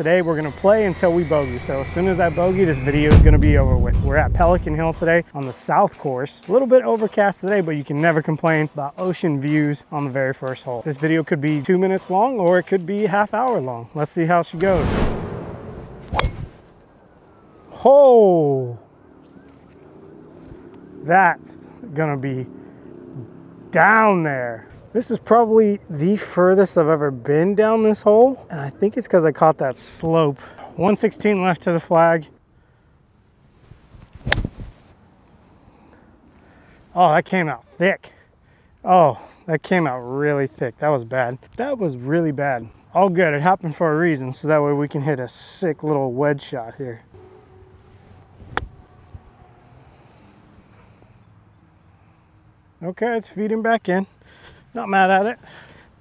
today we're gonna play until we bogey. So as soon as I bogey, this video is gonna be over with. We're at Pelican Hill today on the south course. A little bit overcast today, but you can never complain about ocean views on the very first hole. This video could be two minutes long or it could be half hour long. Let's see how she goes. Oh, that's gonna be down there. This is probably the furthest I've ever been down this hole. And I think it's because I caught that slope. 116 left to the flag. Oh, that came out thick. Oh, that came out really thick. That was bad. That was really bad. All good. It happened for a reason. So that way we can hit a sick little wedge shot here. Okay, it's feeding back in. Not mad at it.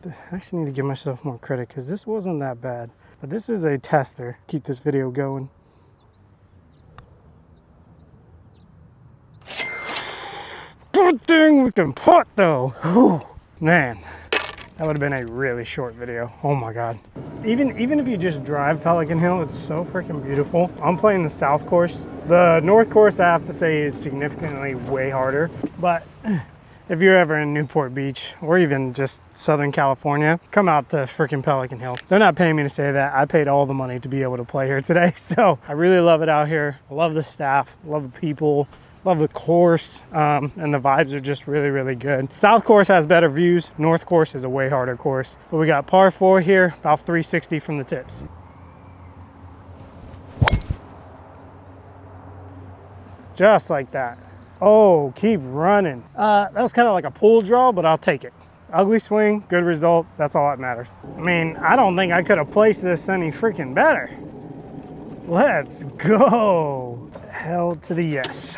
I actually need to give myself more credit because this wasn't that bad. But this is a tester. Keep this video going. Good thing we can putt though. Whew. Man, that would have been a really short video. Oh my God. Even, even if you just drive Pelican Hill, it's so freaking beautiful. I'm playing the south course. The north course, I have to say, is significantly way harder. But if you're ever in Newport Beach or even just Southern California, come out to freaking Pelican Hill. They're not paying me to say that. I paid all the money to be able to play here today. So I really love it out here. I love the staff, love the people, love the course, um, and the vibes are just really, really good. South course has better views. North course is a way harder course. But we got par four here, about 360 from the tips. Just like that. Oh, keep running. Uh, that was kind of like a pull draw, but I'll take it. Ugly swing, good result. That's all that matters. I mean, I don't think I could have placed this any freaking better. Let's go. Hell to the yes.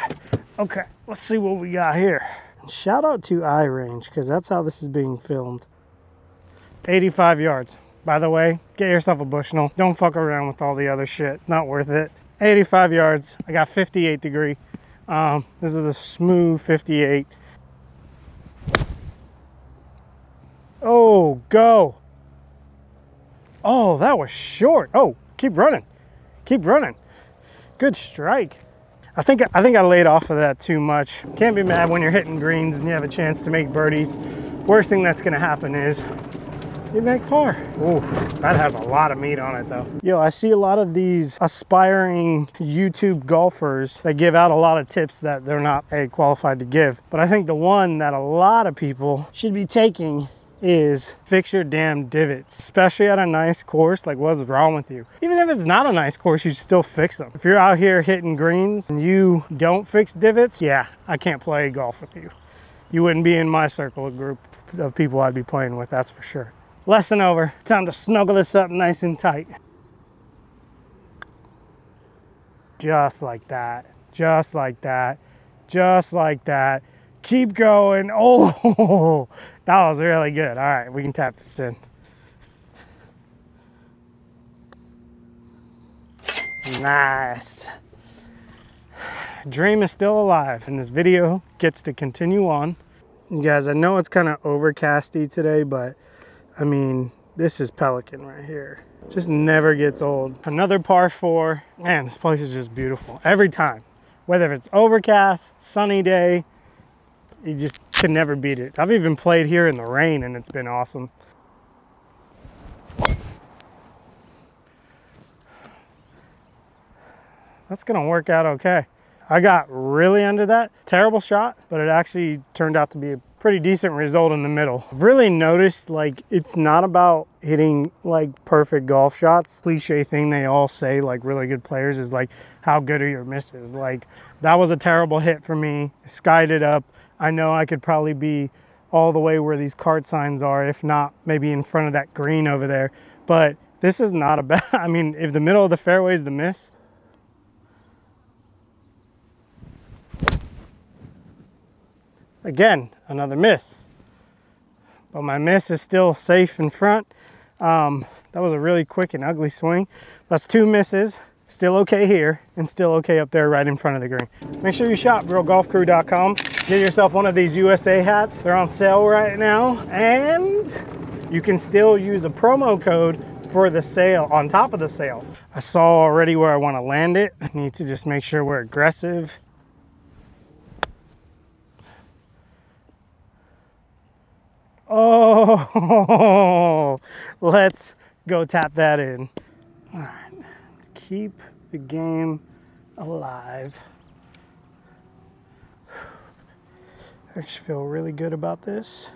Okay, let's see what we got here. Shout out to iRange, because that's how this is being filmed. 85 yards. By the way, get yourself a Bushnell. Don't fuck around with all the other shit. Not worth it. 85 yards. I got 58 degree. Um, this is a smooth 58. Oh, go. Oh, that was short. Oh, keep running. Keep running. Good strike. I think I think I laid off of that too much. Can't be mad when you're hitting greens and you have a chance to make birdies. Worst thing that's gonna happen is you make par. Ooh, that has a lot of meat on it though. Yo, I see a lot of these aspiring YouTube golfers that give out a lot of tips that they're not a qualified to give. But I think the one that a lot of people should be taking is fix your damn divots, especially at a nice course. Like what's wrong with you? Even if it's not a nice course, you still fix them. If you're out here hitting greens and you don't fix divots, yeah, I can't play golf with you. You wouldn't be in my circle of group of people I'd be playing with, that's for sure. Lesson over. Time to snuggle this up nice and tight. Just like that. Just like that. Just like that. Keep going. Oh, that was really good. All right, we can tap this in. Nice. Dream is still alive and this video gets to continue on. You guys, I know it's kind of overcasty today, but I mean, this is Pelican right here. Just never gets old. Another par four. Man, this place is just beautiful every time. Whether it's overcast, sunny day, you just can never beat it. I've even played here in the rain and it's been awesome. That's gonna work out okay. I got really under that. Terrible shot, but it actually turned out to be a pretty decent result in the middle. I've really noticed like it's not about hitting like perfect golf shots. Cliche thing they all say like really good players is like how good are your misses? Like that was a terrible hit for me. skied it up. I know I could probably be all the way where these cart signs are, if not maybe in front of that green over there. But this is not a bad, I mean, if the middle of the fairway is the miss, Again, another miss. But my miss is still safe in front. Um, that was a really quick and ugly swing. That's two misses. Still okay here and still okay up there right in front of the green. Make sure you shop realgolfcrew.com. Get yourself one of these USA hats. They're on sale right now. And you can still use a promo code for the sale on top of the sale. I saw already where I want to land it. I need to just make sure we're aggressive. Oh, let's go tap that in. All right, let's keep the game alive. I actually feel really good about this.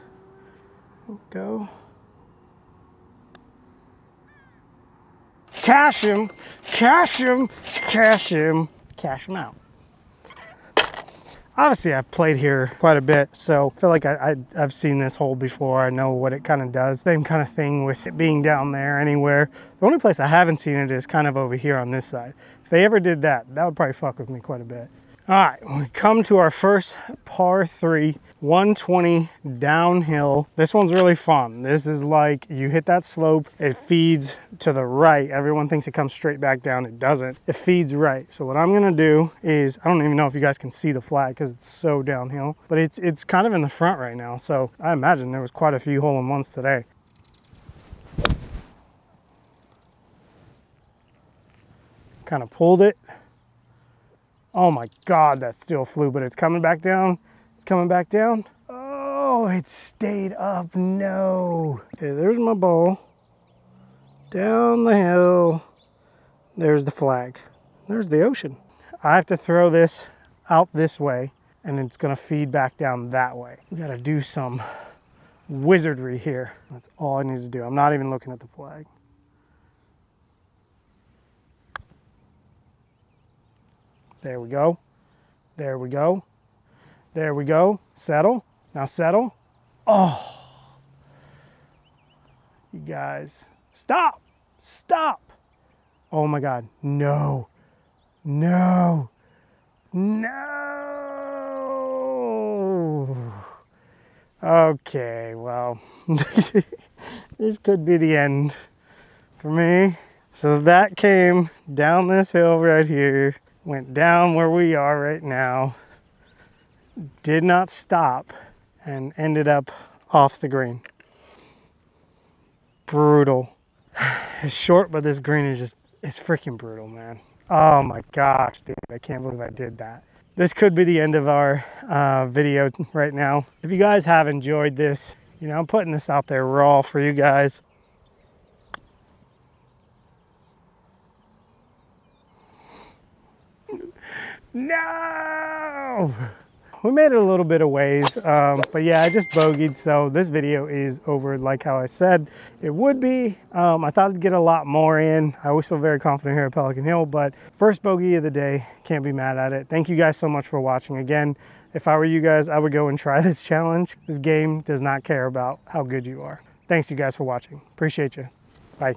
Go. Cash him, cash him, cash him, cash him out obviously I've played here quite a bit, so I feel like I, I, have seen this hole before. I know what it kind of does. Same kind of thing with it being down there anywhere. The only place I haven't seen it is kind of over here on this side. If they ever did that, that would probably fuck with me quite a bit. All right, we come to our first par three, 120 downhill. This one's really fun. This is like you hit that slope, it feeds to the right. Everyone thinks it comes straight back down. It doesn't. It feeds right. So what I'm gonna do is, I don't even know if you guys can see the flag because it's so downhill, but it's, it's kind of in the front right now. So I imagine there was quite a few hole-in-ones today. Kind of pulled it Oh my God, that still flew, but it's coming back down. It's coming back down. Oh, it stayed up, no. Okay, there's my ball. Down the hill. There's the flag. There's the ocean. I have to throw this out this way and it's gonna feed back down that way. We gotta do some wizardry here. That's all I need to do. I'm not even looking at the flag. There we go. There we go. There we go. Settle. Now settle. Oh. You guys. Stop. Stop. Oh my God. No. No. No. Okay, well, this could be the end for me. So that came down this hill right here went down where we are right now, did not stop, and ended up off the green. Brutal. It's short, but this green is just, it's freaking brutal, man. Oh my gosh, dude, I can't believe I did that. This could be the end of our uh, video right now. If you guys have enjoyed this, you know, I'm putting this out there raw for you guys. No! We made it a little bit of ways, um, but yeah, I just bogeyed, so this video is over like how I said it would be. Um, I thought I'd get a lot more in. I always feel very confident here at Pelican Hill, but first bogey of the day, can't be mad at it. Thank you guys so much for watching. Again, if I were you guys, I would go and try this challenge. This game does not care about how good you are. Thanks you guys for watching. Appreciate you. Bye.